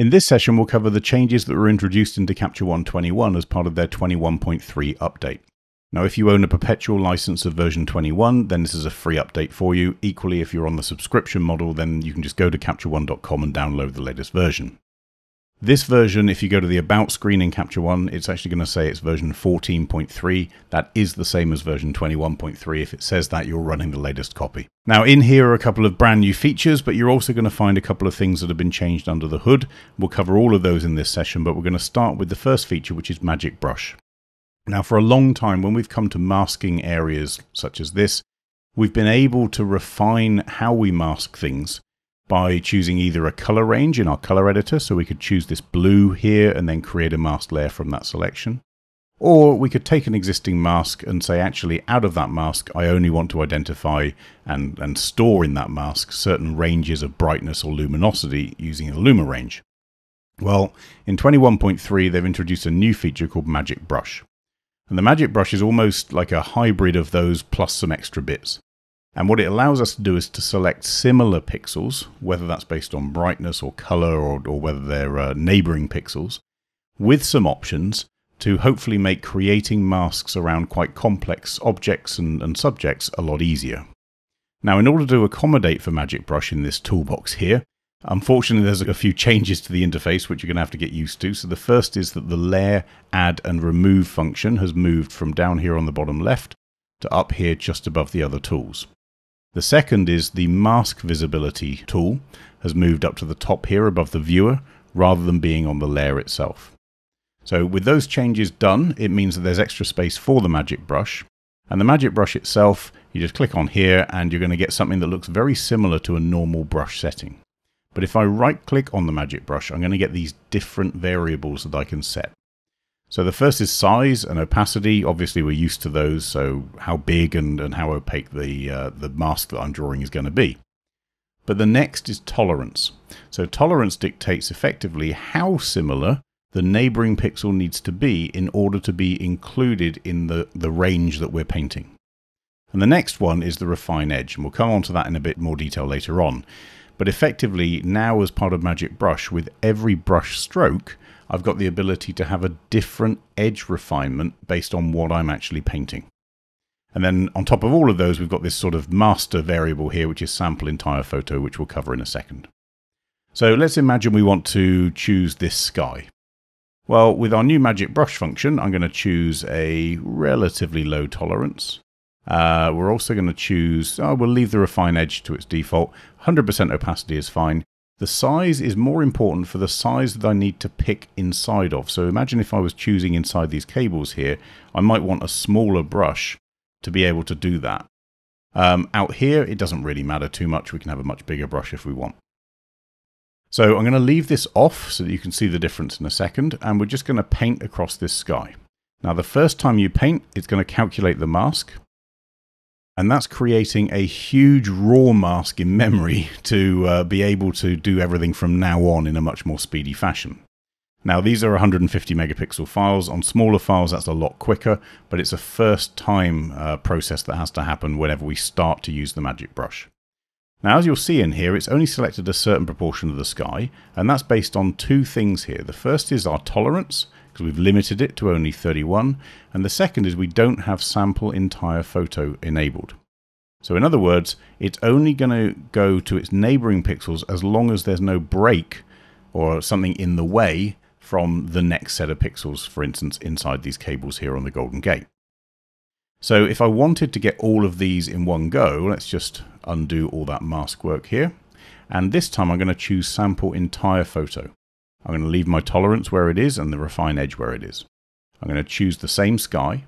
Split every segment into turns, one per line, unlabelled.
In this session, we'll cover the changes that were introduced into Capture One 21 as part of their 21.3 update. Now, if you own a perpetual license of version 21, then this is a free update for you. Equally, if you're on the subscription model, then you can just go to CaptureOne.com and download the latest version. This version, if you go to the About screen in Capture One, it's actually going to say it's version 14.3. That is the same as version 21.3. If it says that, you're running the latest copy. Now, in here are a couple of brand new features, but you're also going to find a couple of things that have been changed under the hood. We'll cover all of those in this session, but we're going to start with the first feature, which is Magic Brush. Now, for a long time, when we've come to masking areas such as this, we've been able to refine how we mask things by choosing either a color range in our color editor, so we could choose this blue here and then create a mask layer from that selection. Or we could take an existing mask and say, actually, out of that mask, I only want to identify and, and store in that mask certain ranges of brightness or luminosity using the Luma range. Well, in 21.3, they've introduced a new feature called Magic Brush. And the Magic Brush is almost like a hybrid of those plus some extra bits. And what it allows us to do is to select similar pixels, whether that's based on brightness or color or, or whether they're uh, neighboring pixels, with some options to hopefully make creating masks around quite complex objects and, and subjects a lot easier. Now, in order to accommodate for Magic Brush in this toolbox here, unfortunately there's a few changes to the interface which you're going to have to get used to. So the first is that the layer, add and remove function has moved from down here on the bottom left to up here just above the other tools. The second is the mask visibility tool has moved up to the top here above the viewer rather than being on the layer itself. So with those changes done, it means that there's extra space for the magic brush. And the magic brush itself, you just click on here and you're going to get something that looks very similar to a normal brush setting. But if I right click on the magic brush, I'm going to get these different variables that I can set. So the first is size and opacity. Obviously, we're used to those, so how big and, and how opaque the, uh, the mask that I'm drawing is going to be. But the next is tolerance. So tolerance dictates effectively how similar the neighboring pixel needs to be in order to be included in the, the range that we're painting. And the next one is the refine edge, and we'll come on to that in a bit more detail later on. But effectively, now as part of Magic Brush, with every brush stroke, I've got the ability to have a different edge refinement based on what I'm actually painting. And then on top of all of those, we've got this sort of master variable here, which is sample entire photo, which we'll cover in a second. So let's imagine we want to choose this sky. Well, with our new magic brush function, I'm going to choose a relatively low tolerance. Uh, we're also going to choose, oh, we'll leave the refine edge to its default. 100% opacity is fine. The size is more important for the size that I need to pick inside of. So imagine if I was choosing inside these cables here, I might want a smaller brush to be able to do that. Um, out here, it doesn't really matter too much. We can have a much bigger brush if we want. So I'm going to leave this off so that you can see the difference in a second. And we're just going to paint across this sky. Now, the first time you paint, it's going to calculate the mask and that's creating a huge raw mask in memory to uh, be able to do everything from now on in a much more speedy fashion. Now, these are 150 megapixel files. On smaller files, that's a lot quicker, but it's a first time uh, process that has to happen whenever we start to use the Magic Brush. Now, as you'll see in here, it's only selected a certain proportion of the sky, and that's based on two things here. The first is our tolerance, because we've limited it to only 31. And the second is we don't have sample entire photo enabled. So in other words, it's only going to go to its neighboring pixels as long as there's no break or something in the way from the next set of pixels, for instance, inside these cables here on the Golden Gate. So if I wanted to get all of these in one go, let's just undo all that mask work here. And this time I'm going to choose sample entire photo. I'm going to leave my tolerance where it is and the refine edge where it is. I'm going to choose the same sky.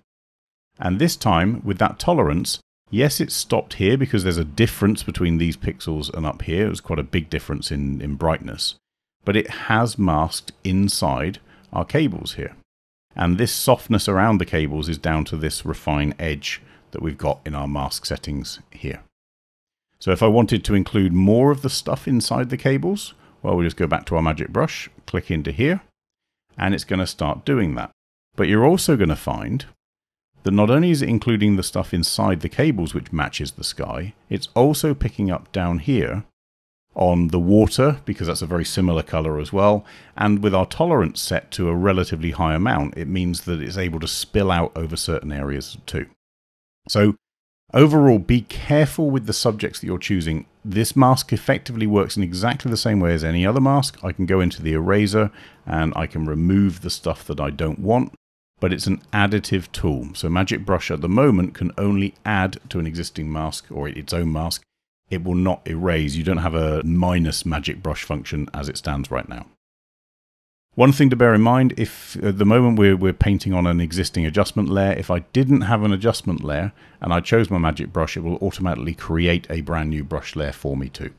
And this time, with that tolerance, yes, it's stopped here because there's a difference between these pixels and up here. It was quite a big difference in, in brightness. But it has masked inside our cables here. And this softness around the cables is down to this refine edge that we've got in our mask settings here. So if I wanted to include more of the stuff inside the cables, well, we just go back to our magic brush, click into here, and it's going to start doing that. But you're also going to find that not only is it including the stuff inside the cables which matches the sky, it's also picking up down here on the water because that's a very similar color as well. And with our tolerance set to a relatively high amount, it means that it's able to spill out over certain areas too. So overall, be careful with the subjects that you're choosing. This mask effectively works in exactly the same way as any other mask. I can go into the eraser and I can remove the stuff that I don't want but it's an additive tool. So Magic Brush at the moment can only add to an existing mask or its own mask it will not erase. You don't have a minus magic brush function as it stands right now. One thing to bear in mind, if at the moment we're, we're painting on an existing adjustment layer, if I didn't have an adjustment layer and I chose my magic brush, it will automatically create a brand new brush layer for me too.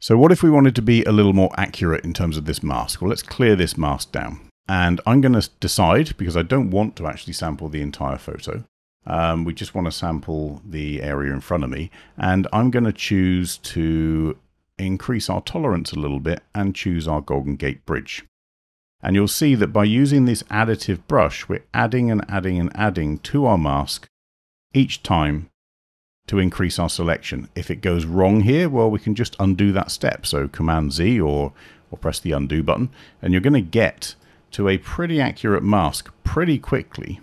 So what if we wanted to be a little more accurate in terms of this mask? Well, let's clear this mask down. And I'm going to decide, because I don't want to actually sample the entire photo, um, we just want to sample the area in front of me. And I'm going to choose to increase our tolerance a little bit and choose our Golden Gate Bridge. And you'll see that by using this additive brush, we're adding and adding and adding to our mask each time to increase our selection. If it goes wrong here, well, we can just undo that step. So Command Z or, or press the undo button, and you're going to get to a pretty accurate mask pretty quickly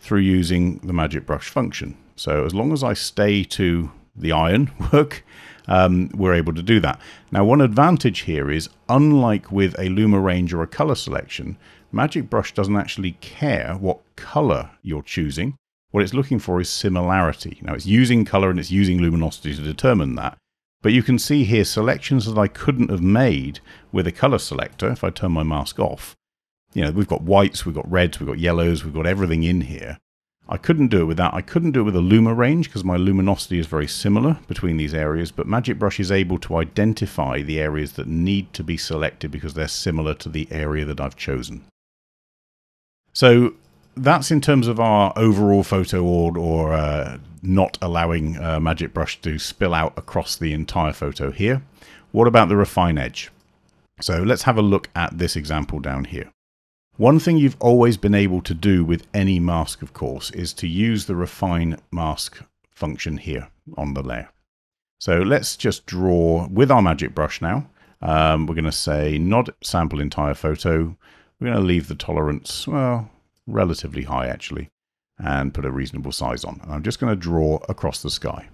through using the magic brush function. So as long as I stay to the iron work, um, we're able to do that. Now one advantage here is, unlike with a Luma range or a color selection, Magic Brush doesn't actually care what color you're choosing. What it's looking for is similarity. Now it's using color and it's using luminosity to determine that. But you can see here selections that I couldn't have made with a color selector if I turn my mask off you know, we've got whites, we've got reds, we've got yellows, we've got everything in here. I couldn't do it with that. I couldn't do it with a Luma range because my luminosity is very similar between these areas, but Magic Brush is able to identify the areas that need to be selected because they're similar to the area that I've chosen. So that's in terms of our overall photo or, or uh, not allowing uh, Magic Brush to spill out across the entire photo here. What about the refine edge? So let's have a look at this example down here. One thing you've always been able to do with any mask, of course, is to use the refine mask function here on the layer. So let's just draw with our magic brush now. Um, we're going to say not sample entire photo. We're going to leave the tolerance, well, relatively high actually, and put a reasonable size on. And I'm just going to draw across the sky.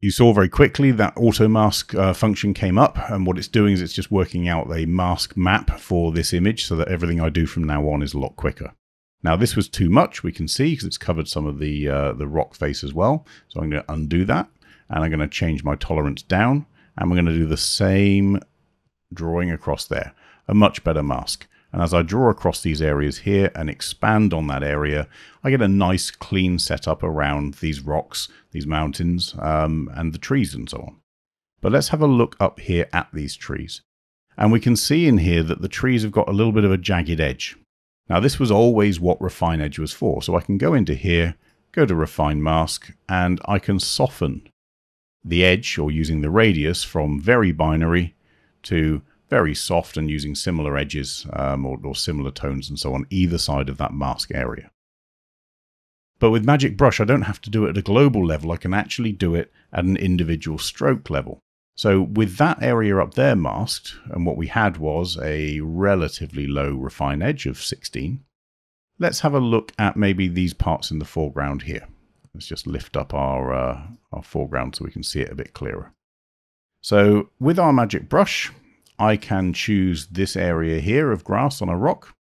You saw very quickly that auto mask uh, function came up, and what it's doing is it's just working out a mask map for this image so that everything I do from now on is a lot quicker. Now this was too much, we can see, because it's covered some of the, uh, the rock face as well. So I'm going to undo that, and I'm going to change my tolerance down, and we're going to do the same drawing across there. A much better mask. And as I draw across these areas here and expand on that area, I get a nice clean setup around these rocks, these mountains, um, and the trees and so on. But let's have a look up here at these trees. And we can see in here that the trees have got a little bit of a jagged edge. Now this was always what Refine Edge was for. So I can go into here, go to Refine Mask, and I can soften the edge or using the radius from very binary to very soft and using similar edges um, or, or similar tones and so on either side of that mask area. But with Magic Brush, I don't have to do it at a global level. I can actually do it at an individual stroke level. So with that area up there masked, and what we had was a relatively low refine edge of 16, let's have a look at maybe these parts in the foreground here. Let's just lift up our, uh, our foreground so we can see it a bit clearer. So with our magic brush, I can choose this area here of grass on a rock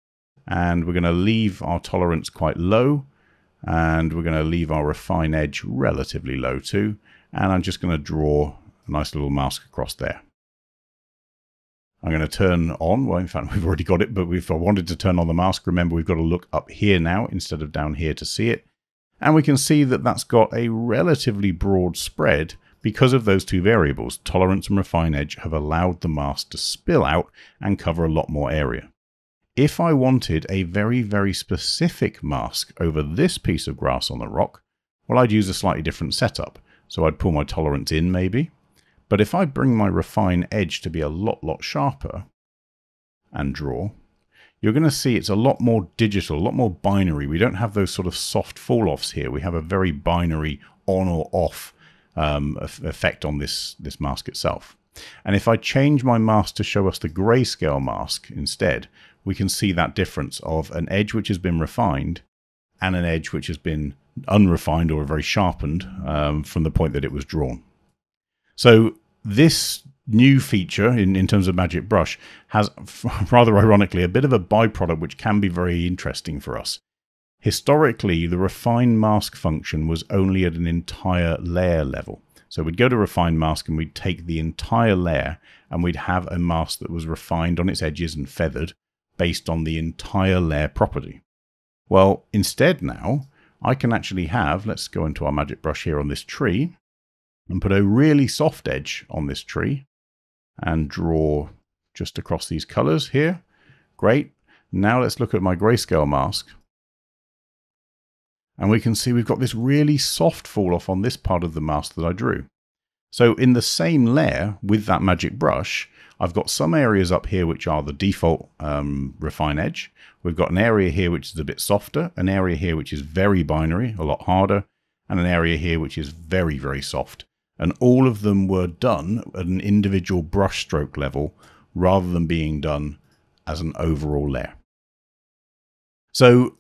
and we're going to leave our tolerance quite low and we're going to leave our refine edge relatively low too and I'm just going to draw a nice little mask across there. I'm going to turn on, well in fact we've already got it, but if I wanted to turn on the mask, remember we've got to look up here now instead of down here to see it. And we can see that that's got a relatively broad spread because of those two variables, tolerance and refine edge have allowed the mask to spill out and cover a lot more area. If I wanted a very, very specific mask over this piece of grass on the rock, well, I'd use a slightly different setup. So I'd pull my tolerance in maybe. But if I bring my refine edge to be a lot, lot sharper and draw, you're going to see it's a lot more digital, a lot more binary. We don't have those sort of soft fall-offs here. We have a very binary on or off um, effect on this, this mask itself. And if I change my mask to show us the grayscale mask instead, we can see that difference of an edge which has been refined and an edge which has been unrefined or very sharpened um, from the point that it was drawn. So this new feature in, in terms of Magic Brush has, rather ironically, a bit of a byproduct which can be very interesting for us. Historically, the refine mask function was only at an entire layer level. So we'd go to refine mask and we'd take the entire layer and we'd have a mask that was refined on its edges and feathered based on the entire layer property. Well, instead now, I can actually have, let's go into our magic brush here on this tree and put a really soft edge on this tree and draw just across these colors here. Great. Now let's look at my grayscale mask. And we can see we've got this really soft fall off on this part of the mask that I drew. So in the same layer with that magic brush, I've got some areas up here which are the default um, refine edge. We've got an area here which is a bit softer, an area here which is very binary, a lot harder, and an area here which is very, very soft. And all of them were done at an individual brushstroke level rather than being done as an overall layer. So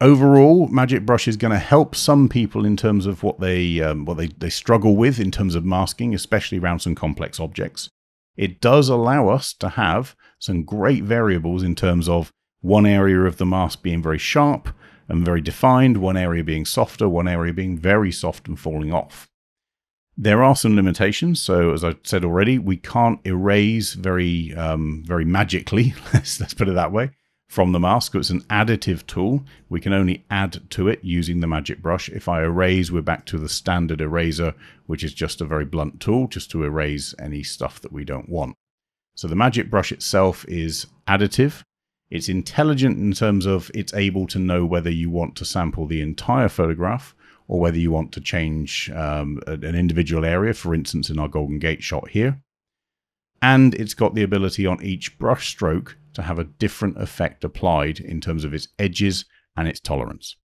overall, Magic Brush is going to help some people in terms of what they um, what they, they struggle with in terms of masking, especially around some complex objects. It does allow us to have some great variables in terms of one area of the mask being very sharp and very defined, one area being softer, one area being very soft and falling off. There are some limitations. So, as I said already, we can't erase very, um, very magically. let's, let's put it that way from the mask. It's an additive tool. We can only add to it using the magic brush. If I erase, we're back to the standard eraser, which is just a very blunt tool just to erase any stuff that we don't want. So the magic brush itself is additive. It's intelligent in terms of it's able to know whether you want to sample the entire photograph or whether you want to change um, an individual area, for instance, in our Golden Gate shot here. And it's got the ability on each brush stroke to have a different effect applied in terms of its edges and its tolerance.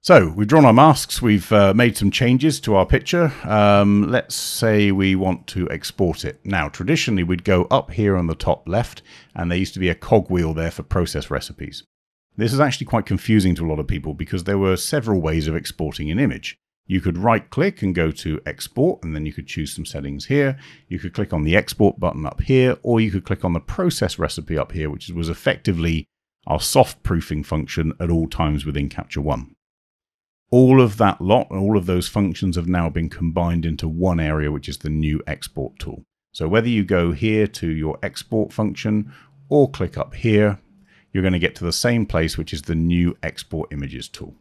So we've drawn our masks, we've uh, made some changes to our picture. Um, let's say we want to export it. Now, traditionally we'd go up here on the top left and there used to be a cogwheel there for process recipes. This is actually quite confusing to a lot of people because there were several ways of exporting an image. You could right click and go to export and then you could choose some settings here. You could click on the export button up here or you could click on the process recipe up here which was effectively our soft proofing function at all times within Capture One. All of that lot, all of those functions have now been combined into one area which is the new export tool. So whether you go here to your export function or click up here, you're going to get to the same place, which is the new export images tool.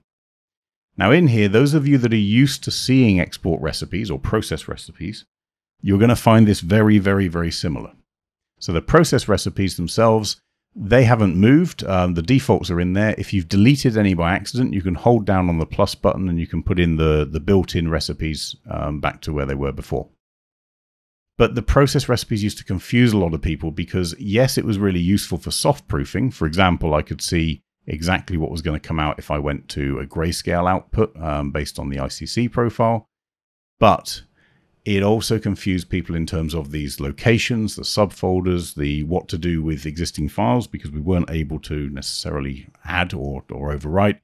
Now in here, those of you that are used to seeing export recipes or process recipes, you're going to find this very, very, very similar. So the process recipes themselves, they haven't moved. Um, the defaults are in there. If you've deleted any by accident, you can hold down on the plus button and you can put in the, the built-in recipes um, back to where they were before. But the process recipes used to confuse a lot of people because, yes, it was really useful for soft proofing. For example, I could see exactly what was going to come out if I went to a grayscale output um, based on the ICC profile. But it also confused people in terms of these locations, the subfolders, the what to do with existing files because we weren't able to necessarily add or, or overwrite.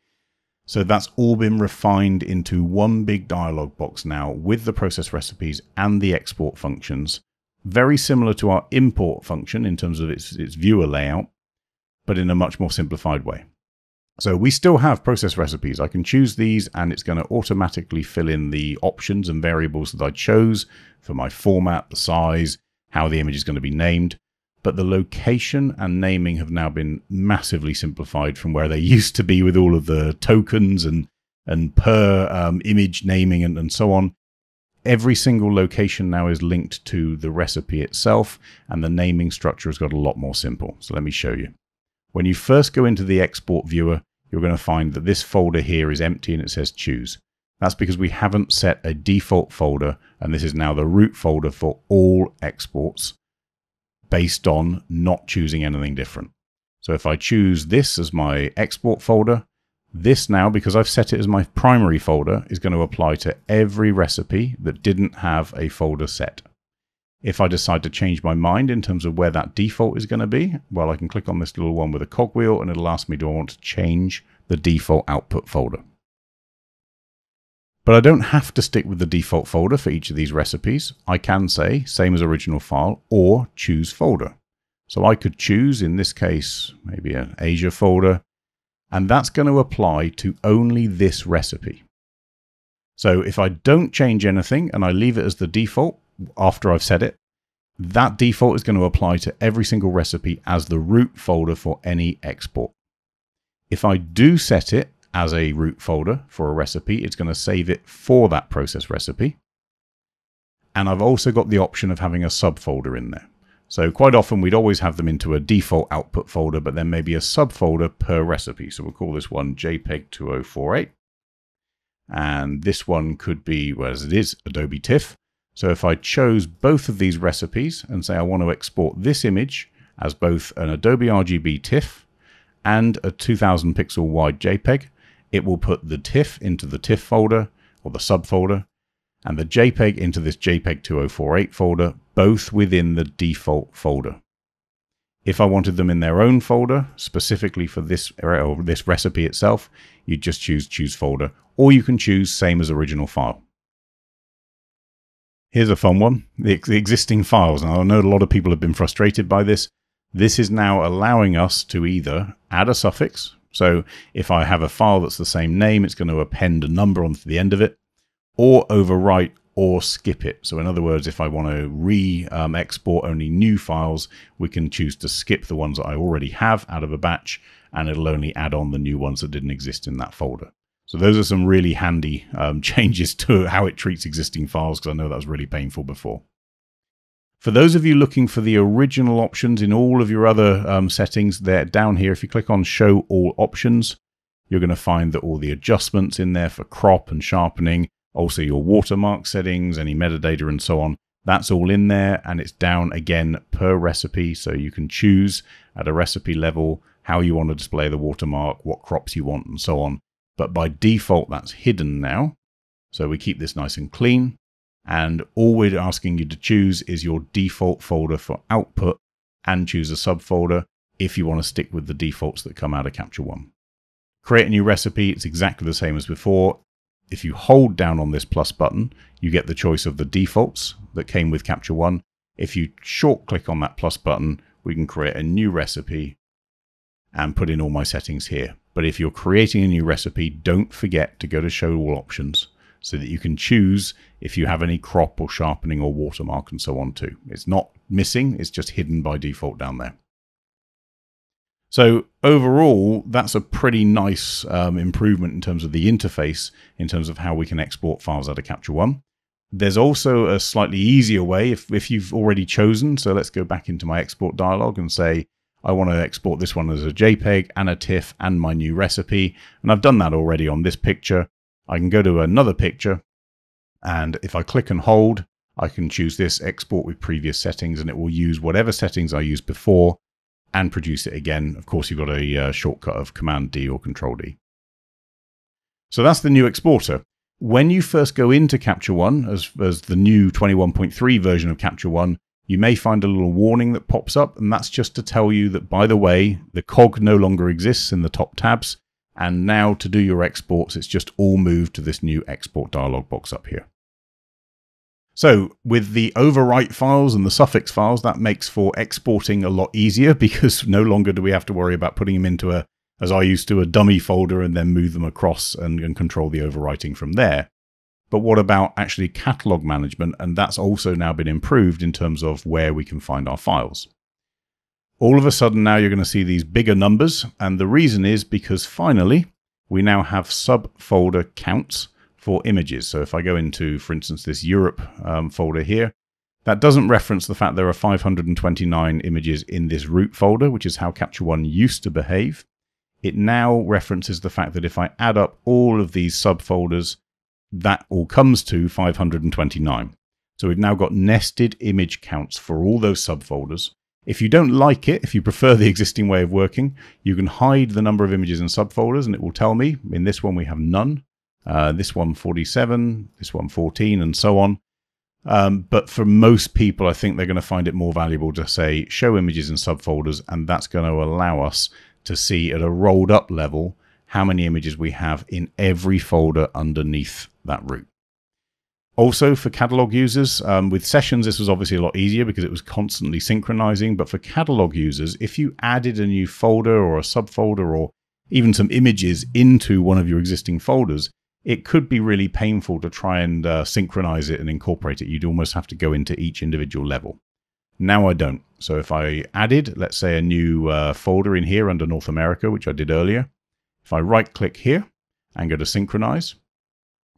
So that's all been refined into one big dialog box now with the process recipes and the export functions. Very similar to our import function in terms of its, its viewer layout, but in a much more simplified way. So we still have process recipes. I can choose these and it's going to automatically fill in the options and variables that I chose for my format, the size, how the image is going to be named but the location and naming have now been massively simplified from where they used to be with all of the tokens and and per um, image naming and, and so on. Every single location now is linked to the recipe itself, and the naming structure has got a lot more simple. So let me show you. When you first go into the export viewer, you're going to find that this folder here is empty and it says choose. That's because we haven't set a default folder, and this is now the root folder for all exports based on not choosing anything different. So if I choose this as my export folder, This now, because I've set it as my primary folder, is going to apply to every recipe that didn't have a folder set. If I decide to change my mind in terms of where that default is going to be, well, I can click on this little one with a cogwheel and it'll ask me, do I want to change the default output folder? But I don't have to stick with the default folder for each of these recipes. I can say same as original file or choose folder. So I could choose, in this case, maybe an Asia folder, and that's going to apply to only this recipe. So if I don't change anything and I leave it as the default after I've set it, that default is going to apply to every single recipe as the root folder for any export. If I do set it as a root folder for a recipe, it's going to save it for that process recipe. And I've also got the option of having a subfolder in there. So quite often we'd always have them into a default output folder, but then maybe a subfolder per recipe. So we'll call this one JPEG 2048. And this one could be, well, as it is, Adobe TIFF. So if I chose both of these recipes and say I want to export this image as both an Adobe RGB TIFF and a 2000 pixel wide JPEG, it will put the TIFF into the TIFF folder or the subfolder and the JPEG into this JPEG 2048 folder, both within the default folder. If I wanted them in their own folder, specifically for this, or this recipe itself, you'd just choose choose folder, or you can choose same as original file. Here's a fun one, the, the existing files. Now I know a lot of people have been frustrated by this. This is now allowing us to either add a suffix. So if I have a file that's the same name, it's going to append a number onto the end of it or overwrite or skip it. So in other words, if I want to re-export um, only new files, we can choose to skip the ones that I already have out of a batch, and it'll only add on the new ones that didn't exist in that folder. So those are some really handy um, changes to how it treats existing files, because I know that was really painful before. For those of you looking for the original options in all of your other um, settings, they're down here. If you click on Show All Options, you're going to find that all the adjustments in there for crop and sharpening, also your watermark settings, any metadata and so on. That's all in there and it's down again per recipe. So you can choose at a recipe level how you want to display the watermark, what crops you want and so on. But by default, that's hidden now. So we keep this nice and clean. And all we're asking you to choose is your default folder for output and choose a subfolder if you want to stick with the defaults that come out of Capture One. Create a new recipe. It's exactly the same as before. If you hold down on this plus button, you get the choice of the defaults that came with Capture One. If you short click on that plus button, we can create a new recipe and put in all my settings here. But if you're creating a new recipe, don't forget to go to show all options so that you can choose if you have any crop or sharpening or watermark and so on too. It's not missing, it's just hidden by default down there. So overall, that's a pretty nice um, improvement in terms of the interface, in terms of how we can export files out of Capture One. There's also a slightly easier way if, if you've already chosen. So let's go back into my export dialog and say, I want to export this one as a JPEG and a TIFF and my new recipe. And I've done that already on this picture. I can go to another picture. And if I click and hold, I can choose this export with previous settings and it will use whatever settings I used before and produce it again. Of course, you've got a uh, shortcut of Command D or Control D. So that's the new exporter. When you first go into Capture One, as, as the new 21.3 version of Capture One, you may find a little warning that pops up, and that's just to tell you that, by the way, the cog no longer exists in the top tabs, and now to do your exports, it's just all moved to this new export dialog box up here. So with the overwrite files and the suffix files, that makes for exporting a lot easier because no longer do we have to worry about putting them into a, as I used to, a dummy folder and then move them across and, and control the overwriting from there. But what about actually catalog management? And that's also now been improved in terms of where we can find our files. All of a sudden now you're going to see these bigger numbers. And the reason is because finally we now have subfolder counts for images. So if I go into, for instance, this Europe um, folder here, that doesn't reference the fact there are 529 images in this root folder, which is how Capture One used to behave. It now references the fact that if I add up all of these subfolders, that all comes to 529. So we've now got nested image counts for all those subfolders. If you don't like it, if you prefer the existing way of working, you can hide the number of images in subfolders and it will tell me. In this one, we have none. Uh, this one 47, this one 14, and so on. Um, but for most people, I think they're going to find it more valuable to say show images in subfolders, and that's going to allow us to see at a rolled up level how many images we have in every folder underneath that root. Also, for catalog users, um, with sessions, this was obviously a lot easier because it was constantly synchronizing. But for catalog users, if you added a new folder or a subfolder or even some images into one of your existing folders, it could be really painful to try and uh, synchronize it and incorporate it. You'd almost have to go into each individual level. Now I don't. So if I added, let's say, a new uh, folder in here under North America, which I did earlier, if I right click here and go to synchronize,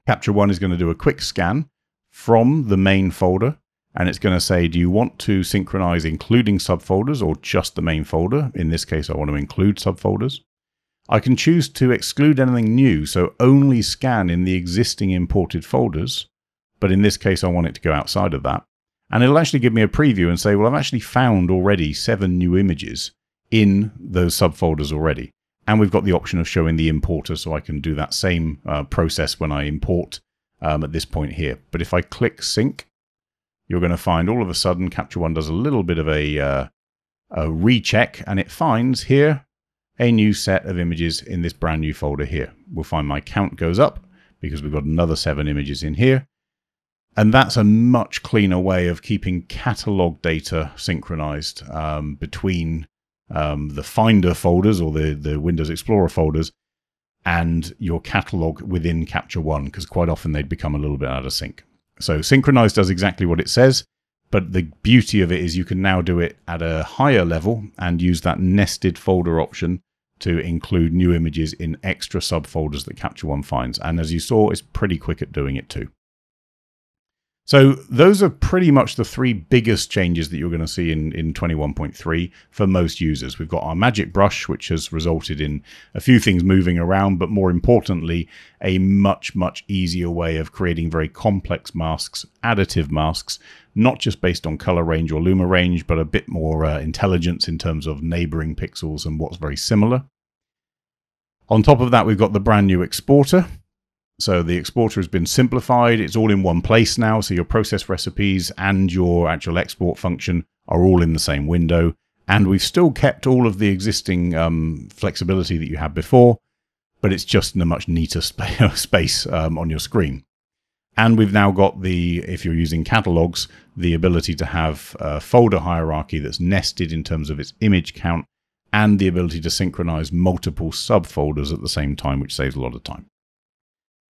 Capture One is going to do a quick scan from the main folder and it's going to say, do you want to synchronize including subfolders or just the main folder? In this case, I want to include subfolders. I can choose to exclude anything new, so only scan in the existing imported folders. But in this case, I want it to go outside of that. And it'll actually give me a preview and say, well, I've actually found already seven new images in those subfolders already. And we've got the option of showing the importer, so I can do that same uh, process when I import um, at this point here. But if I click sync, you're going to find all of a sudden Capture One does a little bit of a, uh, a recheck, and it finds here a new set of images in this brand new folder here. We'll find my count goes up because we've got another seven images in here. And that's a much cleaner way of keeping catalog data synchronized um, between um, the Finder folders or the, the Windows Explorer folders and your catalog within Capture One, because quite often they'd become a little bit out of sync. So Synchronize does exactly what it says, but the beauty of it is you can now do it at a higher level and use that nested folder option to include new images in extra subfolders that Capture One finds. And as you saw, it's pretty quick at doing it too. So those are pretty much the three biggest changes that you're going to see in, in 21.3 for most users. We've got our magic brush, which has resulted in a few things moving around, but more importantly, a much, much easier way of creating very complex masks, additive masks, not just based on color range or luma range, but a bit more uh, intelligence in terms of neighboring pixels and what's very similar. On top of that, we've got the brand new exporter, so the exporter has been simplified. It's all in one place now. So your process recipes and your actual export function are all in the same window. And we've still kept all of the existing um, flexibility that you had before, but it's just in a much neater sp- space um, on your screen. And we've now got the, if you're using catalogs, the ability to have a folder hierarchy that's nested in terms of its image count and the ability to synchronize multiple subfolders at the same time, which saves a lot of time.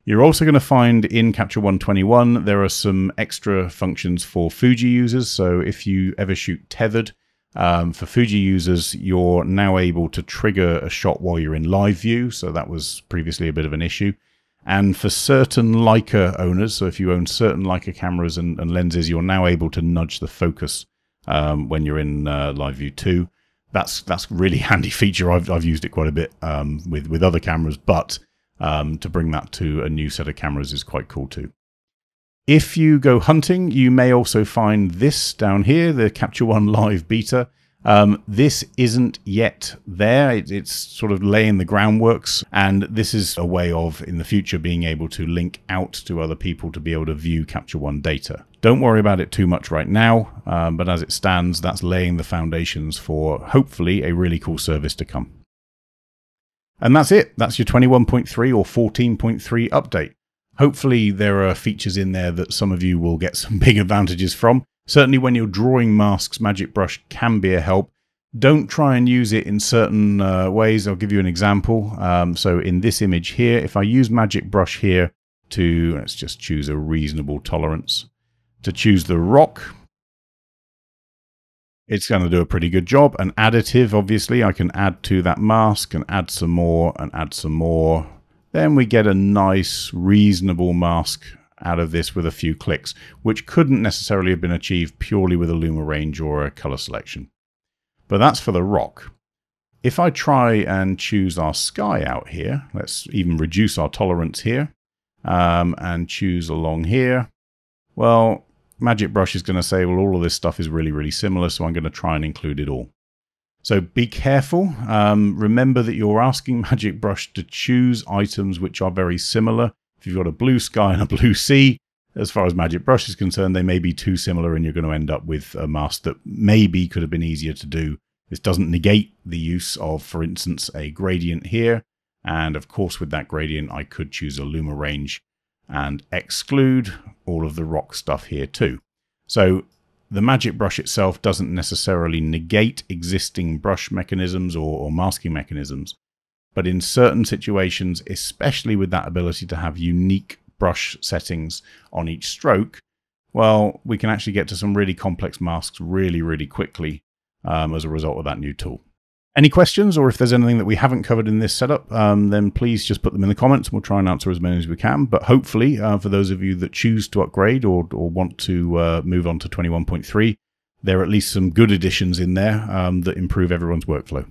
You're also going to find in Capture One Twenty One there are some extra functions for Fuji users. So if you ever shoot tethered, um, for Fuji users, you're now able to trigger a shot while you're in live view. So that was previously a bit of an issue. And for certain Leica owners, so if you own certain Leica cameras and, and lenses, you're now able to nudge the focus um, when you're in uh, live view too. That's that's really handy feature. I've I've used it quite a bit um, with with other cameras, but um, to bring that to a new set of cameras is quite cool too. If you go hunting, you may also find this down here, the Capture One Live beta. Um, this isn't yet there. It, it's sort of laying the groundworks, and this is a way of, in the future, being able to link out to other people to be able to view Capture One data. Don't worry about it too much right now, um, but as it stands, that's laying the foundations for hopefully a really cool service to come. And that's it. That's your 21.3 or 14.3 update. Hopefully, there are features in there that some of you will get some big advantages from. Certainly, when you're drawing masks, Magic Brush can be a help. Don't try and use it in certain uh, ways. I'll give you an example. Um, so, in this image here, if I use Magic Brush here to, let's just choose a reasonable tolerance, to choose the rock, it's going to do a pretty good job. An additive, obviously, I can add to that mask and add some more and add some more. Then we get a nice, reasonable mask out of this with a few clicks, which couldn't necessarily have been achieved purely with a Luma range or a color selection. But that's for the rock. If I try and choose our sky out here, let's even reduce our tolerance here um, and choose along here. Well, Magic Brush is going to say, well, all of this stuff is really, really similar, so I'm going to try and include it all. So be careful. Um, remember that you're asking Magic Brush to choose items which are very similar. If you've got a blue sky and a blue sea, as far as Magic Brush is concerned, they may be too similar and you're going to end up with a mask that maybe could have been easier to do. This doesn't negate the use of, for instance, a gradient here. And of course, with that gradient, I could choose a Luma range and exclude all of the rock stuff here too. So the magic brush itself doesn't necessarily negate existing brush mechanisms or, or, masking mechanisms. But in certain situations, especially with that ability to have unique brush settings on each stroke, well, we can actually get to some really complex masks really, really quickly um, as a result of that new tool. Any questions, or if there's anything that we haven't covered in this setup, um, then please just put them in the comments we'll try and answer as many as we can. But hopefully, uh, for those of you that choose to upgrade or, or want to uh, move on to 21.3, there are at least some good additions in there um, that improve everyone's workflow.